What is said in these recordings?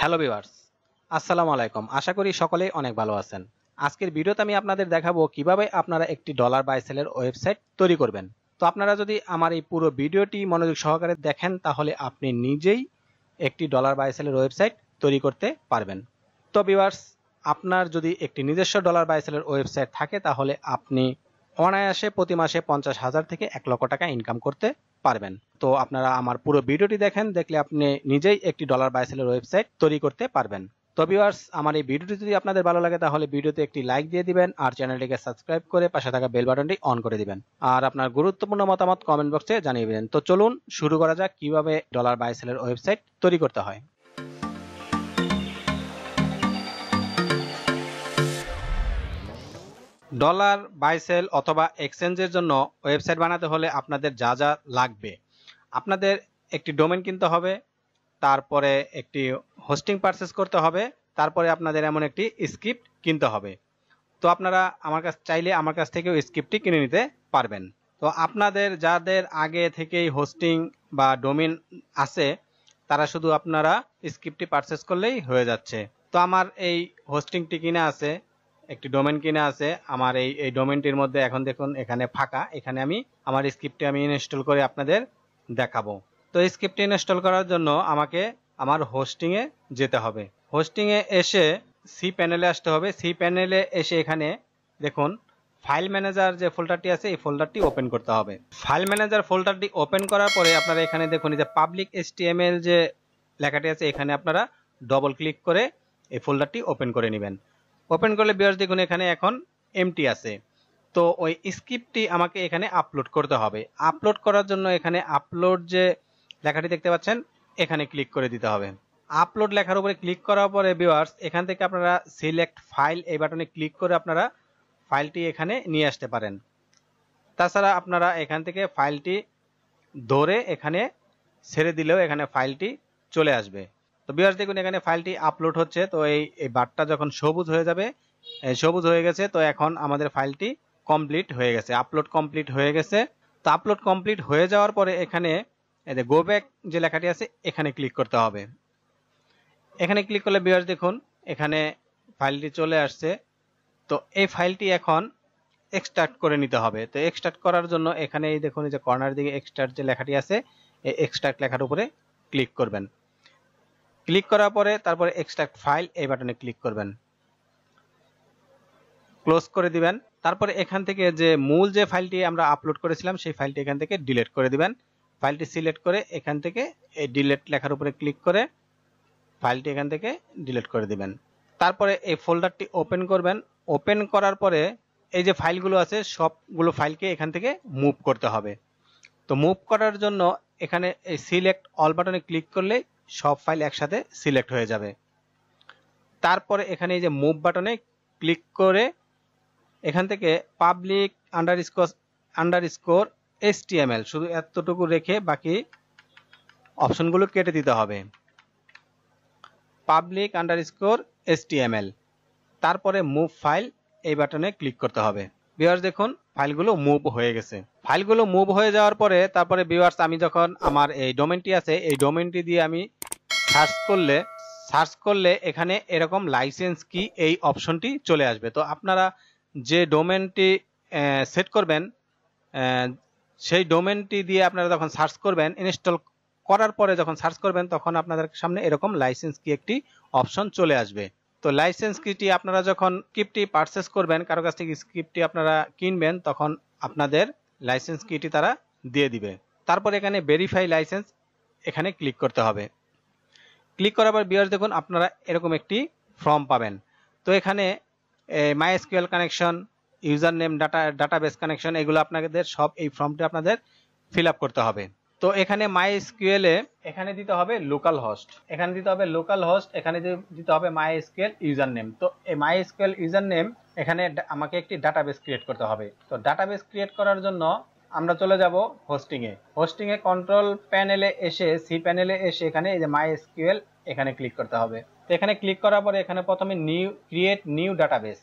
Hello viewers আসসালামু আলাইকুম। আশা করি সকলেই অনেক ভালো আছেন। আজকের ভিডিওতে আমি আপনাদের দেখাবো কীভাবে আপনারা একটি ডলার বাই সেলের ওয়েবসাইট তৈরি করবেন। তো আপনারা যদি আমার এই পুরো ভিডিওটি মনোযোগ সহকারে দেখেন, তাহলে আপনি নিজেই একটি ডলার বাই সেলের ওয়েবসাইট তৈরি করতে পারবেন। তো ভিউয়ার্স আপনার যদি একটি নিজস্ব ডলার বাই সেলের ওয়েবসাইট থাকে, তাহলে আপনি অনায়াসে প্রতি মাসে পঞ্চাশ হাজার থেকে এক লক্ষ টাকা ইনকাম করতে পারবেন। তো আপনারা আমার পুরো ভিডিওটি দেখেন, দেখলে আপনি নিজেই একটি ডলার বাই সেলের ওয়েবসাইট তৈরি করতে পারবেন। তো ভিউয়ার্স আমার এই ভিডিওটি যদি আপনাদের ভালো লাগে, তাহলে ভিডিওতে একটি লাইক দিয়ে দিবেন আর চ্যানেলটিকে সাবস্ক্রাইব করে পাশে থাকা বেল বাটনটি অন করে দিবেন। আর আপনার গুরুত্বপূর্ণ মতামত কমেন্ট বক্সে জানিয়ে দিবেন। তো চলুন শুরু করা যাক কীভাবে ডলার বাই সেলের ওয়েবসাইট তৈরি করতে হয়। ডলার, বাইসেল অথবা এক্সচেঞ্জের জন্য ওয়েবসাইট বানাতে হলে আপনাদের যা যা লাগবে। আপনাদের একটি ডোমেন কিনতে হবে, তারপরে একটি হোস্টিং পারচেস করতে হবে, তারপরে আপনাদের এমন একটি স্ক্রিপ্ট কিনতে হবে। তো আপনারা আমার কাছ, চাইলে আমার কাছ থেকেও স্ক্রিপ্টটি কিনে নিতে পারবেন। তো আপনাদের, যাদের আগে থেকেই হোস্টিং বা ডোমেন আছে, তারা শুধু আপনারা স্ক্রিপ্টটি পারচেস করলেই হয়ে যাচ্ছে। তো আমার এই হোস্টিংটি কিনে আছে একটি ডোমেন কিনে আছে, আমার এই এই ডোমেনটির মধ্যে এখন দেখুন এখানে ফাঁকা, এখানে আমি আমার স্ক্রিপ্টটি আমি ইনস্টল করে আপনাদের দেখাবো। তো স্ক্রিপ্টটি ইনস্টল করার জন্য আমাকে আমার হোস্টিংয়ে যেতে হবে। হোস্টিংয়ে এসে সি প্যানেলে আসতে হবে। সি প্যানেলে এসে এখানে দেখুন ফাইল ম্যানেজার যে ফোল্ডারটি আছে, এই ফোল্ডারটি ওপেন করতে হবে। ফাইল ম্যানেজার ফোল্ডারটি ওপেন করার পরে আপনারা এখানে দেখুন যে পাবলিক এসটিএমএল যে লেখাটি আছে, এখানে আপনারা ডবল ক্লিক করে এই ফোল্ডারটি ওপেন করে নেবেন। ওপেন করলে বিয়ার্স দেখুন, এখানে এখন এমটি আছে। তো ওই স্ক্রিপ্টটি আমাকে এখানে আপলোড করতে হবে। আপলোড করার জন্য এখানে আপলোড যে লেখাটি দেখতে পাচ্ছেন, এখানে ক্লিক করে দিতে হবে। আপলোড লেখার উপরে ক্লিক করার পরে ভিউয়ার্স এখান থেকে আপনারা সিলেক্ট ফাইল এই বাটনে ক্লিক করে আপনারা ফাইলটি এখানে নিয়ে আসতে পারেন। তাছাড়া আপনারা এখান থেকে ফাইলটি ধরে এখানে ছেড়ে দিলেও এখানে ফাইলটি চলে আসবে। তো ভিউয়ার্স দেখুন, এখানে ফাইলটি আপলোড হচ্ছে। তো এই এই বারটা যখন সবুজ হয়ে যাবে সবুজ হয়ে গেছে, তো এখন আমাদের ফাইলটি কমপ্লিট হয়ে গেছে আপলোড কমপ্লিট হয়ে গেছে। তো আপলোড কমপ্লিট হয়ে যাওয়ার পরে এখানে, এই যে গো ব্যাক যে লেখাটি আছে, এখানে ক্লিক করতে হবে। এখানে ক্লিক করলে বিয়ার্স দেখুন, এখানে ফাইলটি চলে আসছে। তো এই ফাইলটি এখন এক্সট্রাক্ট করে নিতে হবে। তো এক্সট্রাক্ট করার জন্য এখানে এই দেখুন যে কর্নার দিকে এক্সট্রাক্ট যে লেখাটি আছে, এই এক্সট্রাক্ট লেখার উপরে ক্লিক করবেন। ক্লিক করার পরে তারপরে এক্সট্রাক্ট ফাইল এই বাটনে ক্লিক করবেন। ক্লোজ করে দিবেন। তারপরে এখান থেকে যে মূল যে ফাইলটি আমরা আপলোড করেছিলাম, সেই ফাইলটি এখান থেকে ডিলিট করে দিবেন। ফাইলটি সিলেক্ট করে এখান থেকে এই ডিলেট লেখার উপরে ক্লিক করে ফাইলটি এখান থেকে ডিলিট করে দিবেন। তারপরে এই ফোল্ডারটি ওপেন করবেন। ওপেন করার পরে এই যে ফাইলগুলো আছে, সবগুলো ফাইলকে এখান থেকে মুভ করতে হবে। তো মুভ করার জন্য এখানে এই সিলেক্ট অল বাটনে ক্লিক করলে সব ফাইল একসাথে সিলেক্ট হয়ে যাবে। তারপরে এখানে এই যে মুভ বাটনে ক্লিক করে এখান থেকে public underscore underscore HTML শুধু এতটুকু রেখে বাকি অপশনগুলো কেটে দিতে হবে। পাবলিক আন্ডার স্কোর এসটিএমএল তারপরে মুভ ফাইল এই বাটনে ক্লিক করতে হবে। ভিউয়ার্স দেখুন, ফাইলগুলো মুভ হয়ে গেছে। ফাইলগুলো মুভ হয়ে যাওয়ার পরে তারপরে ভিউয়ার্স আমি যখন আমার এই ডোমেনটি আছে, এই ডোমেনটি দিয়ে আমি সার্চ করলে সার্চ করলে এখানে এরকম লাইসেন্স কি এই অপশনটি চলে আসবে। তো আপনারা যে ডোমেনটি সেট করবেন সেই ডোমেনটি দিয়ে আপনারা যখন সার্চ করবেন ইনস্টল করার পরে যখন সার্চ করবেন, তখন আপনাদের সামনে এরকম লাইসেন্স কি একটি অপশন চলে আসবে। তো লাইসেন্স কিটি আপনারা যখন স্ক্রিপ্টটি পারচেস করবেন, কারও কাছ থেকে স্ক্রিপ্টটি আপনারা কিনবেন, তখন আপনাদের লাইসেন্স কিটি তারা দিয়ে দিবে। তারপর এখানে ভেরিফাই লাইসেন্স এখানে ক্লিক করতে হবে। ক্লিক করার পর বিয়ার্স দেখুন, আপনারা এরকম একটি ফর্ম পাবেন। তো এখানে MySQL connection username data database connection এগুলো আপনাদের সব এই ফর্মটি আপনাদের ফিল করতে হবে। তো এখানে মাই এসকিউএল এ এখানে দিতে হবে লোকাল হোস্ট এখানে দিতে হবে লোকাল হোস্ট এখানে দিতে হবে মাই এসকিউএল ইউজার নেম তো এই মাই এসকিউএল ইউজার নেম এখানে আমাকে একটি ডাটাবেস ক্রিয়েট করতে হবে। তো ডাটাবেস ক্রিয়েট করার জন্য আমরা চলে যাব হোস্টিং এ। হোস্টিং এ কন্ট্রোল প্যানেলে এসে সি প্যানেলে এসে এখানে এই যে মাই এসকিউএল এখানে ক্লিক করতে হবে। তো এখানে ক্লিক করার পরে এখানে প্রথমে নিউ ক্রিয়েট নিউ ডাটাবেস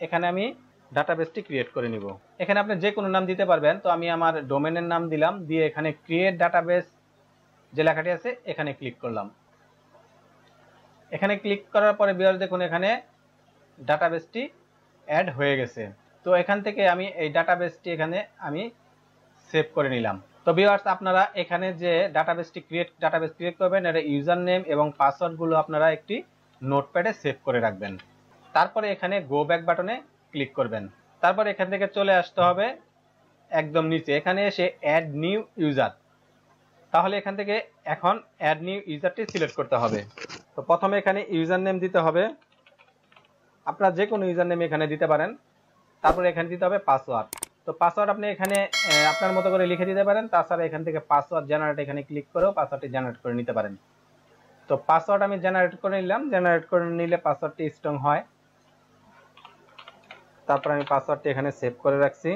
এখানে আমি ডাটাবেসটি ক্রিয়েট করে নিব। এখানে আপনি যে কোনো নাম দিতে পারবেন। তো আমি আমার ডোমেনের নাম দিলাম, দিয়ে এখানে ক্রিয়েট ডাটাবেস যে লেখাটি আছে, এখানে ক্লিক করলাম। এখানে ক্লিক করার পরে বিয়ার দেখুন, এখানে ডাটাবেসটি অ্যাড হয়ে গেছে। তো এখান থেকে আমি এই ডাটাবেসটি এখানে আমি সেভ করে নিলাম। তো ভিউয়ার্স আপনারা এখানে যে ডাটাবেসটি ক্রিয়েট ডাটাবেস ক্রিয়েট করবেন, এটা ইউজার নেম এবং পাসওয়ার্ডগুলো আপনারা একটি নোটপ্যাডে সেভ করে রাখবেন। তারপরে এখানে গো ব্যাক বাটনে ক্লিক করবেন। তারপর এখান থেকে চলে আসতে হবে একদম নিচে। এখানে এসে অ্যাড নিউ ইউজার তাহলে এখান থেকে এখন অ্যাড নিউ ইউজারটি সিলেক্ট করতে হবে। তো প্রথমে এখানে ইউজার নেম দিতে হবে। আপনারা যে কোনো ইউজার নেম এখানে দিতে পারেন। তারপরে এখানে দিতে হবে পাসওয়ার্ড তো পাসওয়ার্ড আপনি এখানে আপনার মতো করে লিখে দিতে পারেন। তাছাড়া এখান থেকে পাসওয়ার্ড জেনারেট এখানে ক্লিক করেও পাসওয়ার্ডটি জেনারেট করে নিতে পারেন। তো পাসওয়ার্ড আমি জেনারেট করে নিলাম। জেনারেট করে নিলে পাসওয়ার্ডটি স্ট্রং হয়। তারপর আমি পাসওয়ার্ডটি এখানে সেভ করে রাখছি।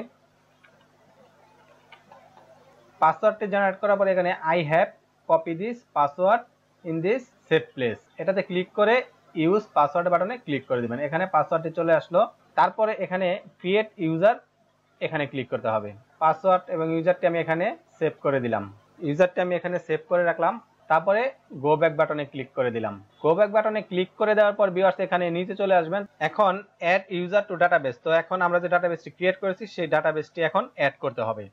পাসওয়ার্ডটি জেনারেট করার পরে এখানে I have copy this password in this save place এটাতে ক্লিক করে ইউজ পাসওয়ার্ড বাটনে ক্লিক করে দিবেন। এখানে পাসওয়ার্ডটি চলে আসলো। তারপরে এখানে ক্রিয়েট ইউজার এখানে ক্লিক করতে হবে। পাসওয়ার্ড এবং ইউজারটি আমি এখানে সেভ করে দিলাম। ইউজারটি আমি এখানে সেভ করে রাখলাম। তারপরে গো ব্যাক বাটনে ক্লিক করে দিলাম। গো ব্যাক বাটনে ক্লিক করে দেওয়ার পর ভিউয়ার্স এখানে নিচে চলে আসবেন। এখন অ্যাড ইউজার টু ডাটাবেস তো এখন আমরা যে ডাটাবেসটি ক্রিয়েট করেছি, সেই ডাটাবেসটি এখন অ্যাড করতে হবে।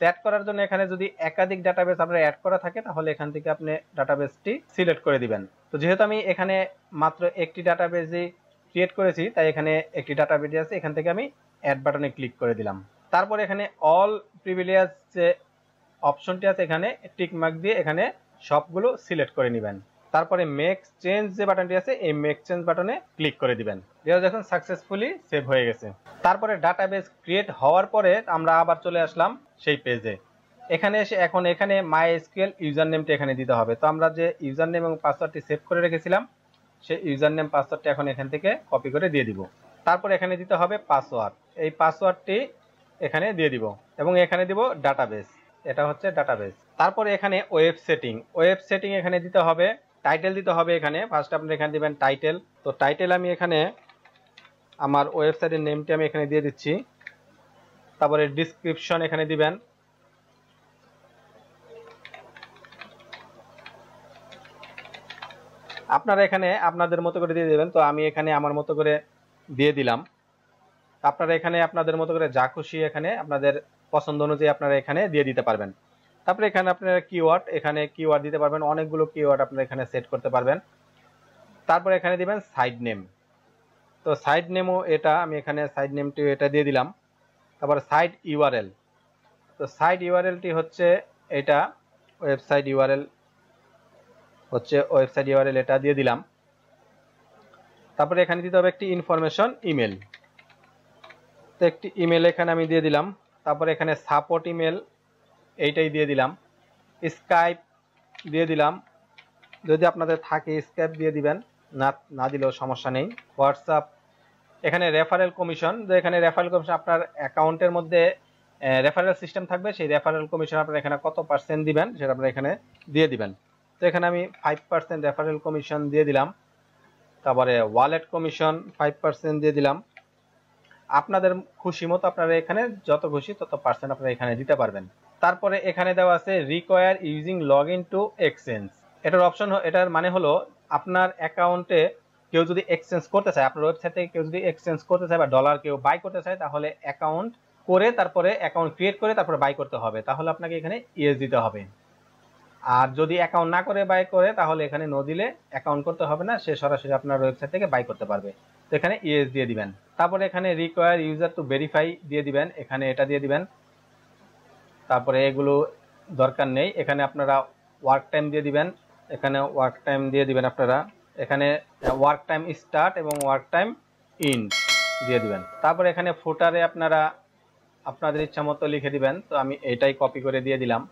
অ্যাড করার জন্য এখানে যদি একাধিক ডাটাবেস আপনার অ্যাড করা থাকে, তাহলে এখান থেকে আপনি ডাটাবেসটি সিলেক্ট করে দিবেন। তো যেহেতু আমি এখানে মাত্র একটি ডাটাবেসই ক্রিয়েট করেছি, তাই এখানে একটি ডাটাবেস আছে, এখান থেকে আমি অ্যাড বাটনে ক্লিক করে দিলাম। তারপর এখানে অল প্রিভিলিয়াস যে অপশনটি আছে এখানে টিক মার্ক দিয়ে এখানে সবগুলো সিলেক্ট করে নেবেন। তারপরে মেক চেঞ্জ যে বাটনটি আছে, এই মেক চেঞ্জ বাটনে ক্লিক করে দিবেন। দেখুন সাকসেসফুলি সেভ হয়ে গেছে। তারপরে ডাটাবেস ক্রিয়েট হওয়ার পরে আমরা আবার চলে আসলাম সেই পেজে এখানে এসে এখন এখানে মাই এসকিউএল ইউজার নেমটি এখানে দিতে হবে। তো আমরা যে ইউজার নেম এবং পাসওয়ার্ডটি সেভ করে রেখেছিলাম, সেই ইউজার নেম পাসওয়ার্ডটি এখন এখান থেকে কপি করে দিয়ে দিব। তারপর এখানে দিতে হবে পাসওয়ার্ড এই পাসওয়ার্ডটি এখানে দিয়ে দিব এবং এখানে দিব ডাটাবেস এটা হচ্ছে ডাটাবেস তারপরে এখানে ওয়েব সেটিং ওয়েব সেটিং এখানে দিতে হবে টাইটেল দিতে হবে এখানে। ফার্স্ট আপনি এখানে দিবেন টাইটেল তো টাইটেল আমি এখানে আমার ওয়েবসাইটের নেমটি আমি এখানে দিয়ে দিচ্ছি। তারপরে ডিসক্রিপশন এখানে দিবেন। আপনারা এখানে আপনাদের মতো করে দিয়ে দেবেন। তো আমি এখানে আমার মতো করে দিয়ে দিলাম। আপনারা এখানে আপনাদের মতো করে যা খুশি এখানে আপনাদের পছন্দ অনুযায়ী আপনারা এখানে দিয়ে দিতে পারবেন। তারপরে এখানে আপনারা কিওয়ার্ড এখানে কিওয়ার্ড দিতে পারবেন, অনেকগুলো কিওয়ার্ড আপনারা এখানে সেট করতে পারবেন। তারপরে এখানে দিবেন সাইড নেম তো সাইড নেমও এটা, আমি এখানে সাইড নেমটি এটা দিয়ে দিলাম। তারপর সাইড ইউআরএল তো সাইড ইউআরএলটি হচ্ছে এটা ওয়েবসাইট ইউআরএল হচ্ছে ওয়েবসাইট ইউআরএল এটা দিয়ে দিলাম। তারপরে এখানে দিতে হবে একটি ইনফরমেশন ইমেল তো একটি ইমেল এখানে আমি দিয়ে দিলাম। তারপরে এখানে সাপোর্ট ইমেল এইটাই দিয়ে দিলাম। স্কাইপ দিয়ে দিলাম। যদি আপনাদের থাকে স্কাইপ দিয়ে দিবেন, না না দিলেও সমস্যা নেই। হোয়াটসঅ্যাপ এখানে রেফারেল কমিশন যে এখানে রেফারেল কমিশন আপনার অ্যাকাউন্টের মধ্যে রেফারেল সিস্টেম থাকবে। সেই রেফারেল কমিশন আপনার এখানে কত পার্সেন্ট দিবেন, সেটা আপনার এখানে দিয়ে দিবেন। তো এখানে আমি ফাইভ পার্সেন্ট রেফারেল কমিশন দিয়ে দিলাম। তারপরে ওয়ালেট কমিশন ফাইভ পার্সেন্ট দিয়ে দিলাম। আপনাদের খুশি মতো আপনারা এখানে যত খুশি তত পার্সেন্ট আপনারা এখানে দিতে পারবেন। তারপরে এখানে দেওয়া আছে require using log in to exchange এটার অপশন এটার মানে হলো আপনার অ্যাকাউন্টে কেউ যদি এক্সচেঞ্জ করতে চায়, আপনার ওয়েবসাইট থেকে কেউ যদি এক্সচেঞ্জ করতে চায় বা ডলার কেউ বাই করতে চায়, তাহলে অ্যাকাউন্ট করে তারপরে অ্যাকাউন্ট ক্রিয়েট করে তারপরে বাই করতে হবে। তাহলে আপনাকে এখানে ইএস দিতে হবে। আর যদি অ্যাকাউন্ট না করে বাই করে, তাহলে এখানে নো দিলে অ্যাকাউন্ট করতে হবে না, সে সরাসরি আপনার ওয়েবসাইট থেকে বাই করতে পারবে। তো এখানে ইএস দিয়ে দিবেন। তারপরে এখানে রিকোয়ার ইউজার টু ভেরিফাই দিয়ে দিবেন। এখানে এটা দিয়ে দিবেন। তারপরে এগুলো দরকার নেই। এখানে আপনারা ওয়ার্ক টাইম দিয়ে দিবেন। এখানে ওয়ার্ক টাইম দিয়ে দিবেন আপনারা। এখানে ওয়ার্ক টাইম স্টার্ট এবং ওয়ার্ক টাইম ইন দিয়ে দিবেন। তারপরে এখানে ফুটারে আপনারা আপনাদের ইচ্ছা মতো লিখে দিবেন। তো আমি এটাই কপি করে দিয়ে দিলাম।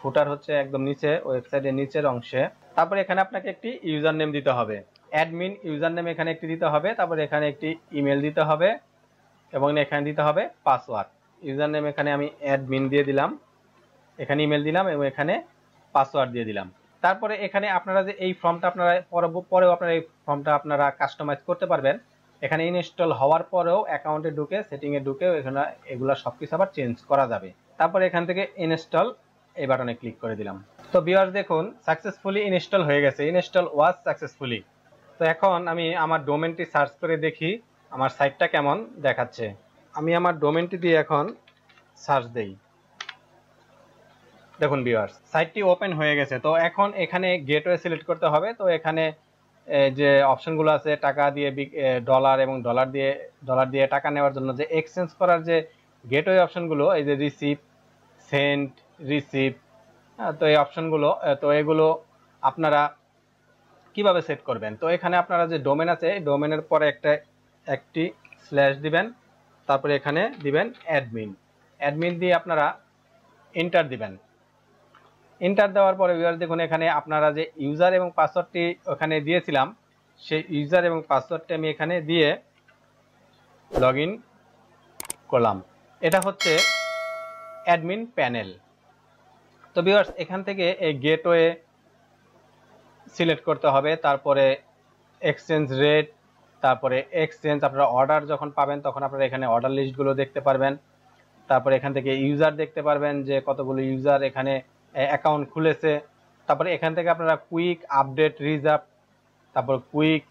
ফুটার হচ্ছে একদম নিচে ওয়েবসাইটের নিচের অংশে। তারপরে এখানে আপনাকে একটি ইউজার নেম দিতে হবে। অ্যাডমিন ইউজার নেম এখানে একটি দিতে হবে, তারপরে এখানে একটি ইমেল দিতে হবে, এবং এখানে দিতে হবে পাসওয়ার্ড ইউজার নেম এখানে আমি অ্যাডমিন দিয়ে দিলাম, এখানে ইমেল দিলাম, এবং এখানে পাসওয়ার্ড দিয়ে দিলাম। তারপরে এখানে আপনারা যে এই ফর্মটা আপনারা পরেও আপনারা এই ফর্মটা আপনারা কাস্টমাইজ করতে পারবেন। এখানে ইনস্টল হওয়ার পরেও অ্যাকাউন্টে ঢুকে সেটিংয়ে ঢুকেও এখানে এগুলো সব কিছু আবার চেঞ্জ করা যাবে। তারপরে এখান থেকে ইনস্টল এই বাটনে ক্লিক করে দিলাম। তো ভিউয়ার্স দেখুন সাকসেসফুলি ইনস্টল হয়ে গেছে। ইনস্টল ওয়াজ সাকসেসফুলি তো এখন আমি আমার ডোমেনটি সার্চ করে দেখি, আমার সাইটটা কেমন দেখাচ্ছে। আমি আমার ডোমেনটি দিয়ে এখন সার্চ দেই। দেখুন ভিউয়ার্স সাইটটি ওপেন হয়ে গেছে। তো এখন এখানে গেটওয়ে সিলেক্ট করতে হবে। তো এখানে যে অপশনগুলো আছে, টাকা দিয়ে ডলার এবং ডলার দিয়ে ডলার দিয়ে টাকা নেওয়ার জন্য যে এক্সচেঞ্জ করার যে গেটওয়ে অপশনগুলো এই যে রিসিভ সেন্ট রিসিভ তো এই অপশনগুলো তো এগুলো আপনারা কীভাবে সেট করবেন? তো এখানে আপনারা যে ডোমেন আছে ডোমেনের পরে একটা, একটি স্ল্যাশ দিবেন, তারপরে এখানে দিবেন অ্যাডমিন অ্যাডমিন দিয়ে আপনারা এন্টার দিবেন। এন্টার দেওয়ার পরে ভিউয়ার দেখুন এখানে আপনারা যে ইউজার এবং পাসওয়ার্ডটি ওখানে দিয়েছিলাম, সেই ইউজার এবং পাসওয়ার্ডটি আমি এখানে দিয়ে লগ করলাম। এটা হচ্ছে অ্যাডমিন প্যানেল তো ভিউয়ার্স এখান থেকে এই গেটওয়ে সিলেক্ট করতে হবে, তারপরে এক্সচেঞ্জ রেট তারপরে এক্সচেঞ্জ আপনারা অর্ডার যখন পাবেন, তখন আপনারা এখানে অর্ডার লিস্টগুলো দেখতে পারবেন। তারপরে এখান থেকে ইউজার দেখতে পারবেন যে কতগুলো ইউজার এখানে অ্যাকাউন্ট খুলেছে। তারপরে এখান থেকে আপনারা কুইক আপডেট রিজার্ভ তারপর কুইক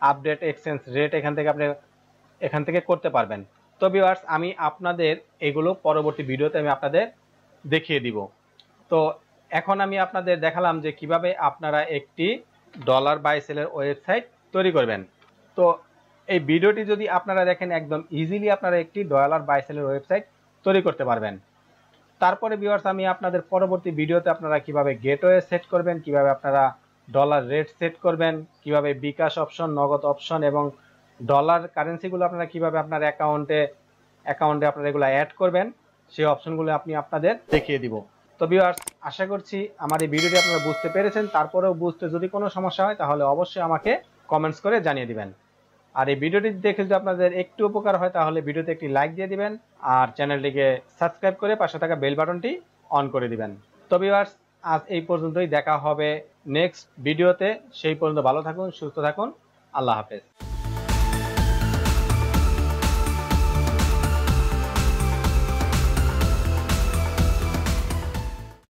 আপডেট এক্সচেঞ্জ রেট এখান থেকে আপনি এখান থেকে করতে পারবেন। তো ভিউয়ার্স আমি আপনাদের এগুলো পরবর্তী ভিডিওতে আমি আপনাদের দেখিয়ে দিব। তো এখন আমি আপনাদের দেখালাম যে কীভাবে আপনারা একটি ডলার বাই সেলের ওয়েবসাইট তৈরি করবেন। তো এই ভিডিওটি যদি আপনারা দেখেন, একদম ইজিলি আপনারা একটি ডলার বাই সেলের ওয়েবসাইট তৈরি করতে পারবেন। তারপরে ভিউয়ার্স আমি আপনাদের পরবর্তী ভিডিওতে আপনারা কীভাবে গেটওয়ে সেট করবেন, কীভাবে আপনারা ডলার রেট সেট করবেন, কীভাবে বিকাশ অপশন নগদ অপশন এবং ডলার কারেন্সিগুলো আপনারা কীভাবে আপনার অ্যাকাউন্টে অ্যাকাউন্টে আপনারা এগুলো অ্যাড করবেন, সেই অপশনগুলো আপনি আপনাদের দেখিয়ে দিব। তো ভিউয়ার্স আশা করছি আমার এই ভিডিওটি আপনারা বুঝতে পেরেছেন। তারপরেও বুঝতে যদি কোনো সমস্যা হয়, তাহলে অবশ্যই আমাকে কমেন্টস করে জানিয়ে দিবেন। আর এই ভিডিওটি দেখে যদি আপনাদের একটু উপকার হয়, তাহলে ভিডিওতে একটি লাইক দিয়ে দিবেন আর চ্যানেলটিকে সাবস্ক্রাইব করে পাশে থাকা বেল বাটনটি অন করে দিবেন। তো ভিউয়ার্স আজ এই পর্যন্তই। দেখা হবে নেক্সট ভিডিওতে সেই পর্যন্ত ভালো থাকুন, সুস্থ থাকুন। আল্লাহ হাফেজ।